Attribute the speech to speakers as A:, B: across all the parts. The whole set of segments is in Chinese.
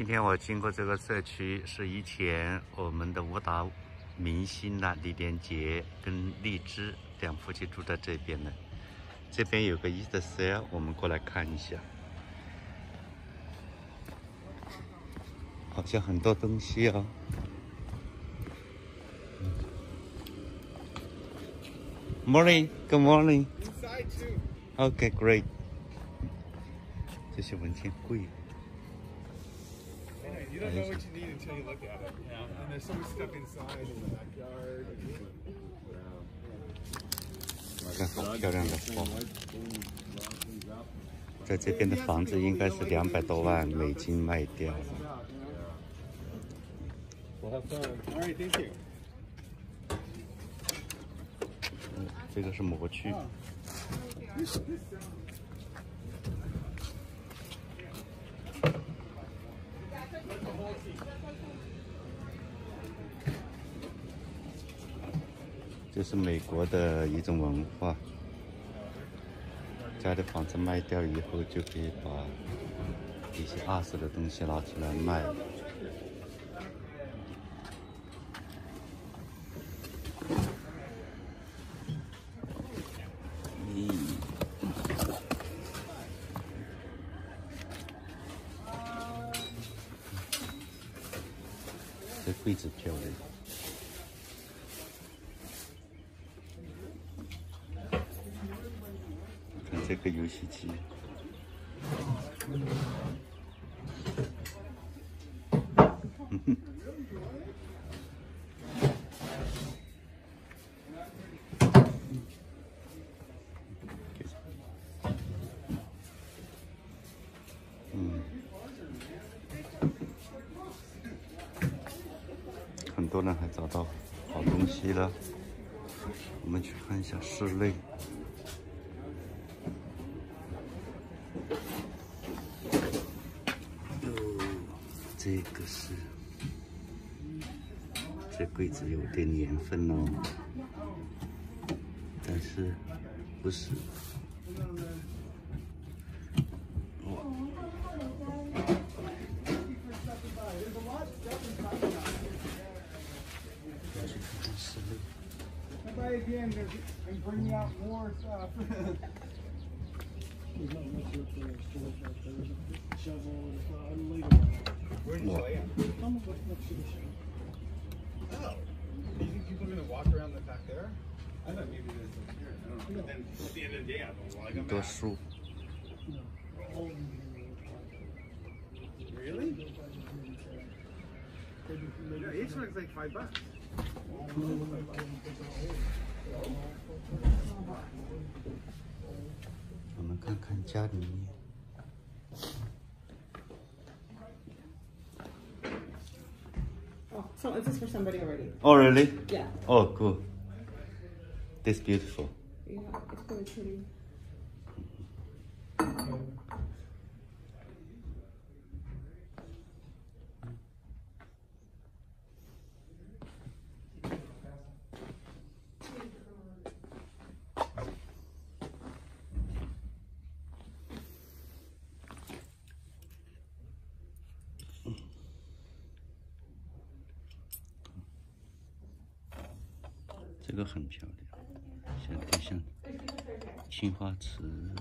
A: 今天我经过这个社区，是以前我们的舞蹈明星呐，李连杰跟荔枝两夫妻住在这边的。这边有个 East Sale，我们过来看一下。好像很多东西哦。Morning, good morning.
B: Inside too.
A: Okay, great. 这些文件贵。
B: You don't know what you need until you look at it. Yeah. And there's so much stuff inside in the backyard.
A: 看好漂亮的花。在这边的房子应该是两百多万美金卖掉了。
B: We'll have fun. All right, thank you.
A: 嗯这个是模具。这是美国的一种文化，家里房子卖掉以后，就可以把一些二手的东西拿出来卖。咦这柜子漂亮。看这个游戏机，嗯，很多人还找到好东西了。我们去看一下室内。哦，这个是，这柜子有点年份哦，但是不是。哇
B: ，Come by again there's- and bring you out more stuff. Where did you lay it? Oh. Do you think people are gonna walk around the back there? I thought maybe there's some here. I don't know. But then at the end of the day, I don't like
A: 很
B: them
A: 多
B: back.
A: 书
B: ，Really? Yeah, each one's like five bucks.
A: 我们看看家里面。
C: Oh, so is this for somebody already?
A: Oh really?
C: Yeah.
A: Oh good. This beautiful.
C: Yeah, it's really pretty.
A: 这个很漂亮，像就像青花瓷。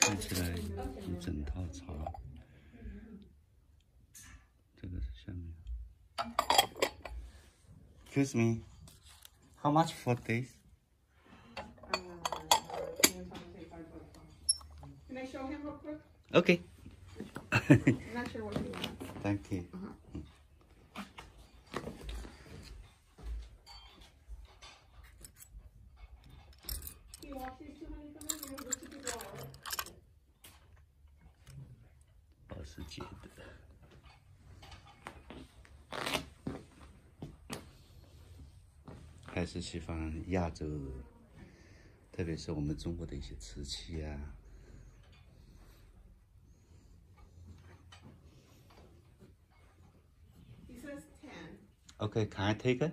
A: 看起来一整套茶。Excuse me, how much for this?
C: Can I show him real quick?
A: Okay.
C: I'm not sure what he wants.
A: Thank you. 还是喜欢亚洲特别是我们中国的一些瓷器啊。Okay, can I take it?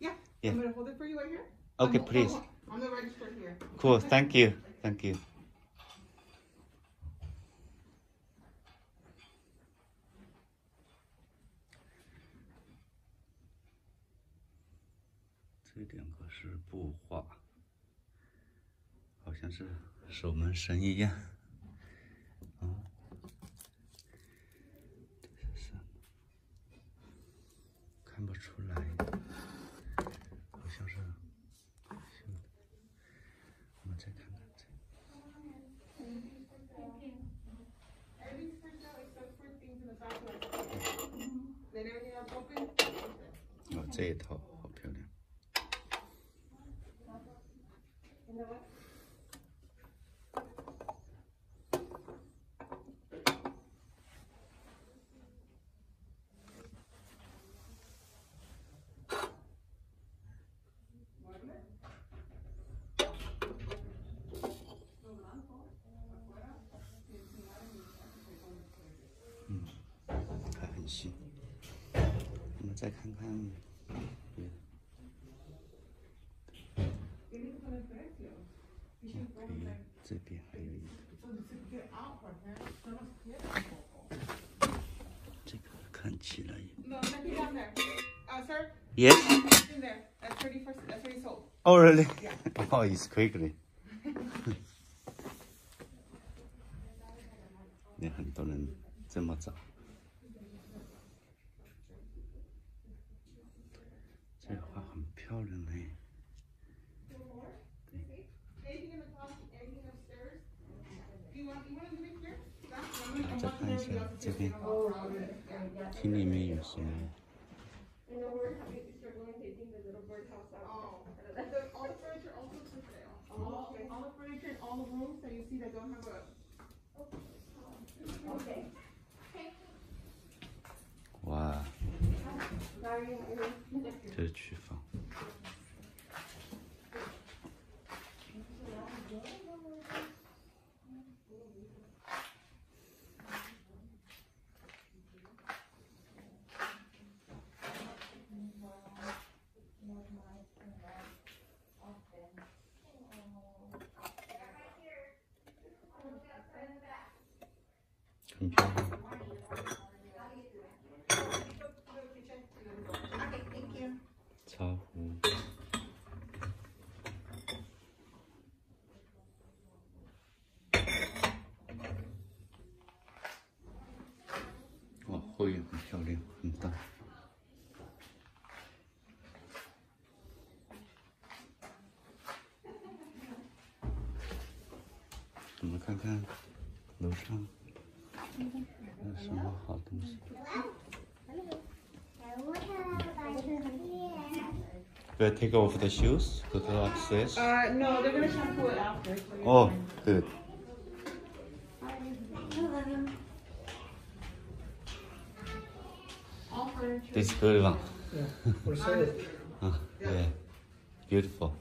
C: Yeah.
A: Yeah.
C: I'm gonna hold it for you right here.
A: Okay,
C: I'm-
A: please.
C: I'm- I'm the register here.
A: Cool, thank you, thank you. 这两个是布画好像是守门神一样。啊。看不出来。好像是。我们再看看这。哦，这一套。再看看别的。OK，这边还有一个。这个看起来
C: down there. Uh, sir,
A: Yes.
C: already sold.
A: Oh really? Oh, it's quickly. 那很多人这么早。这画很漂亮哎。
C: Anything in the closet, anything upstairs. Do you want? You want to do it here? That's. I'm gonna.
A: 再
C: I'm
A: 看一
C: gonna
A: 下
C: everybody
A: 这
C: else
A: 边
C: here.
A: 厅里面有什么？
C: Oh, the, all the furniture also for sale. All, all the furniture in all the rooms that you see that don't have a.
A: 哇，这是厨房。茶壶。哇，后院很漂亮，很大。我们看看楼上有什么好东西。Do I take off the shoes? Go to upstairs?
C: Uh, no, they're gonna shampoo it after. so you're
A: Oh,
C: fine.
A: good.
C: All furniture.
A: This good one.
B: For sale.
A: Uh, yeah, beautiful.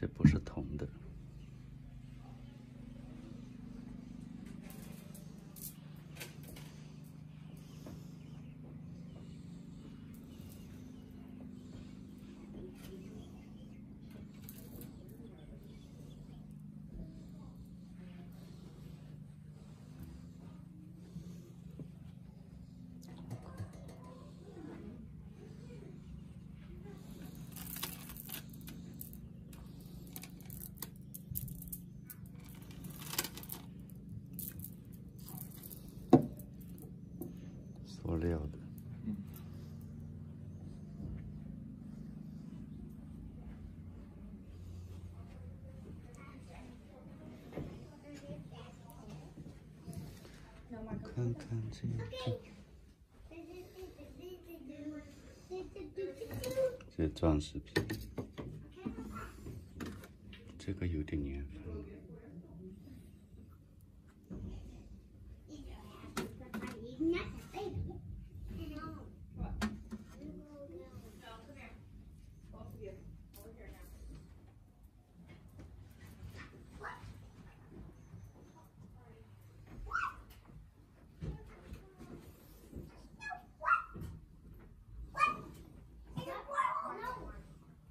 A: 这不是铜的。料的。看看这个，这装饰品，这个有点年份。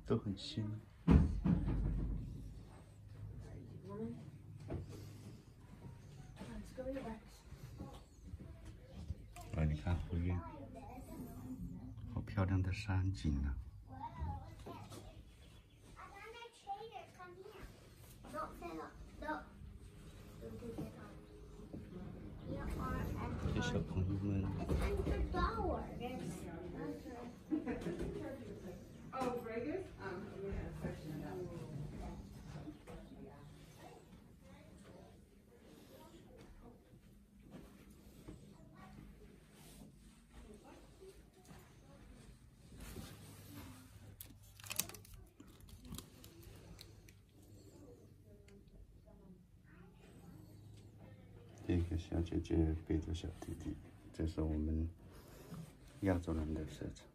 A: 都很新。哎，你看后面，好漂亮的山景啊！给小朋友们。
C: Oh, Vegas? Um, we had a section about.
A: 这个小姐姐背着小弟弟，这是我们亚洲人的市场。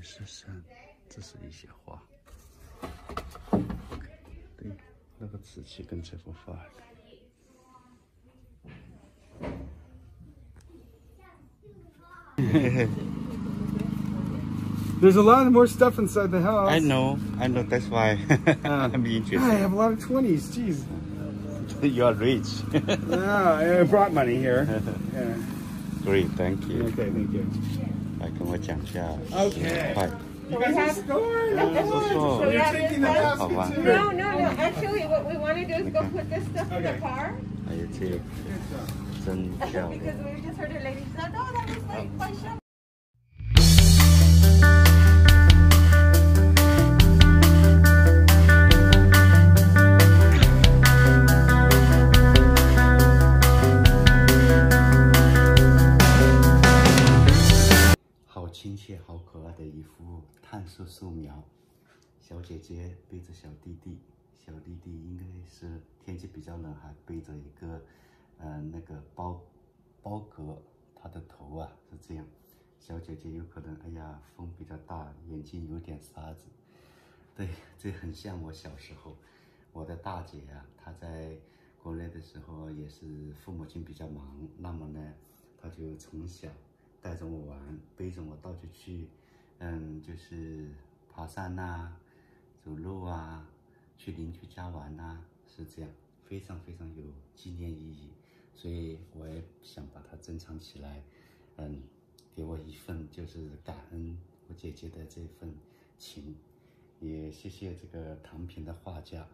A: 看不见是山，这是一些花。对，那个瓷器跟这幅画。
B: There's a lot more stuff inside the house.
A: I know, I know. That's why I'm
B: I
A: interested.
B: have a lot of 20s. Jeez.
A: You are rich.
B: Yeah, I brought money here. Yeah.
A: Great, thank you.
B: Okay, thank you.
A: 来跟我讲一下
B: Okay.
A: 快
B: You guys are storing.
A: 不错
B: You're taking the
A: 好吧
B: basket too.
C: No, no, no. Actually, what we want to do is go put this stuff in the
B: Okay.
C: car
A: 还有这个真漂
C: because
A: 亮。
C: we just heard a lady say, "No, that was like my shop."
A: 好亲切、好可爱的一幅炭素素描。小姐姐背着小弟弟，小弟弟应该是天气比较冷，还背着一个，呃，那个包包革，他的头啊是这样。小姐姐有可能，哎呀，风比较大，眼睛有点沙子。对，这很像我小时候，我的大姐呀、她在国内的时候也是父母亲比较忙，那么呢，她就从小带着我玩，背着我到处去，嗯，就是爬山呐、走路啊，去邻居家玩呐、是这样，非常非常有纪念意义，所以我也想把它珍藏起来，嗯，给我一份就是感恩我姐姐的这份情。也谢谢这个唐平的画家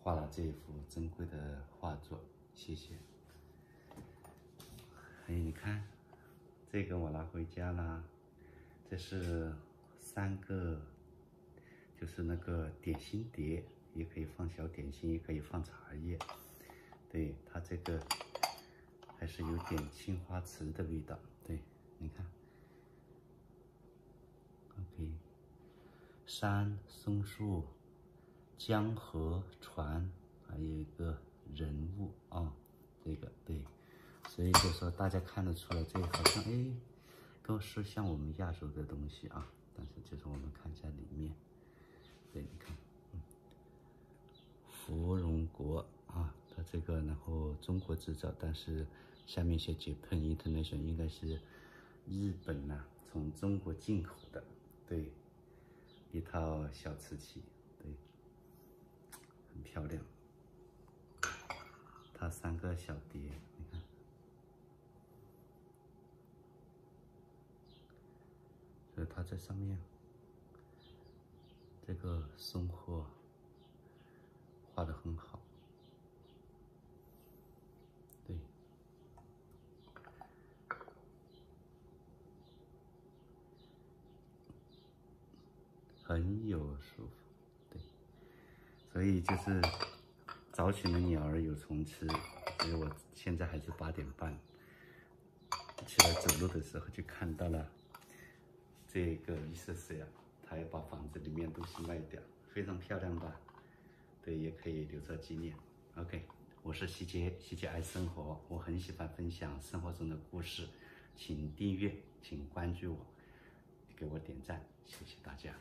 A: 画了这一幅珍贵的画作，谢谢。哎，你看，这个我拿回家啦，这是三个，就是那个点心碟，也可以放小点心，也可以放茶叶。对，它这个还是有点青花瓷的味道。对，你看，OK。山、松树、江河、船，还有一个人物啊，这个对，所以就说大家看得出来，这个好像哎，都是像我们亚洲的东西啊，但是就是我们看一下里面，对，你看，芙蓉国啊，它这个然后中国制造，但是下面写 Japan International 应该是日本呐、从中国进口的，对，一套小瓷器，对，很漂亮。它三个小碟，你看，所以它在上面，这个松货画的很好，对，很有舒服，对，所以就是早起的鸟儿有虫吃，所以我现在还是八点半起来走路的时候就看到了这个伊瑟斯呀，他要把房子里面东西卖掉，非常漂亮吧？对，也可以留作纪念。OK，我是西杰，西杰爱生活，我很喜欢分享生活中的故事，请订阅，请关注我，给我点赞，谢谢大家。